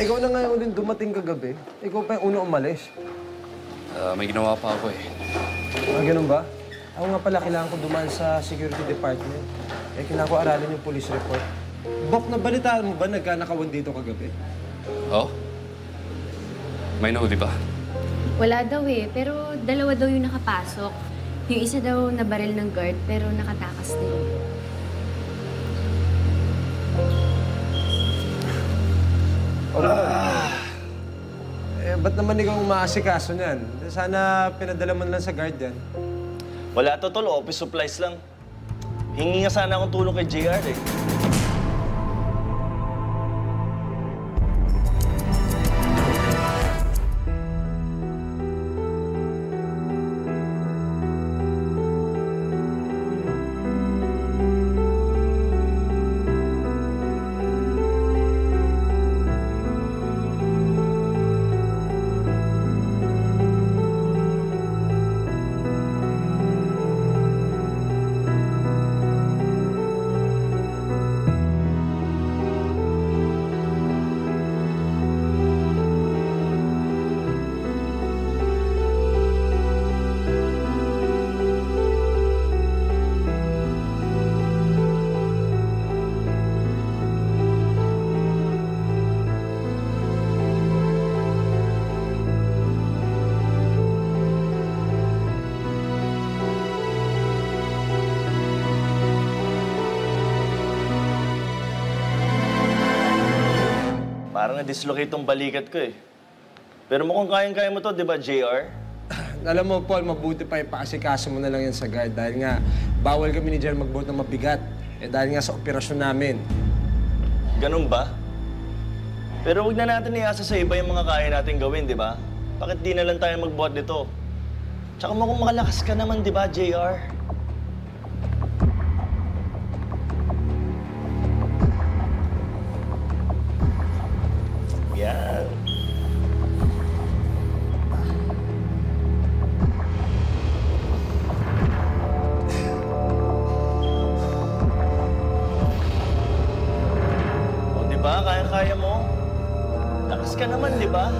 ikaw na ngayon din dumating kagabi. Ikaw pa yung una umalis. Ah, may ginawa pa ako eh. Ah, ganun ba? Ako nga pala, kailangan ko dumaan sa security department. Eh, kailangan ko aralin yung police report. Bok, nabalitaan mo ba nagkanakawan dito kagabi? Oh? May nahuli ba? Wala daw eh, pero dalawa daw yung nakapasok. Yung isa daw nabaril ng guard, pero nakatakas din. Eh, ba't naman ikaw ang maasikaso niyan? Sana pinadala mo lang sa guard yan. Wala to, tol. Office supplies lang. Hingi nga sana akong tulong kay JR eh. Parang na-dislocate tong balikat ko eh. Pero mukhang kayang-kaya mo to, di ba, JR? Alam mo, Paul, mabuti pa ipaasikaso mo na lang yan sa guard dahil nga bawal kami ni Jen magbuhat ng mabigat. Eh dahil nga sa operasyon namin. Ganun ba? Pero wag na natin iasa sa iba yung mga kaya natin gawin, di ba? Bakit di na lang tayo magbuhat nito? Tsaka mukhang makalakas ka naman, di ba, JR? Kaya-kaya mo. Lakas ka naman, di ba?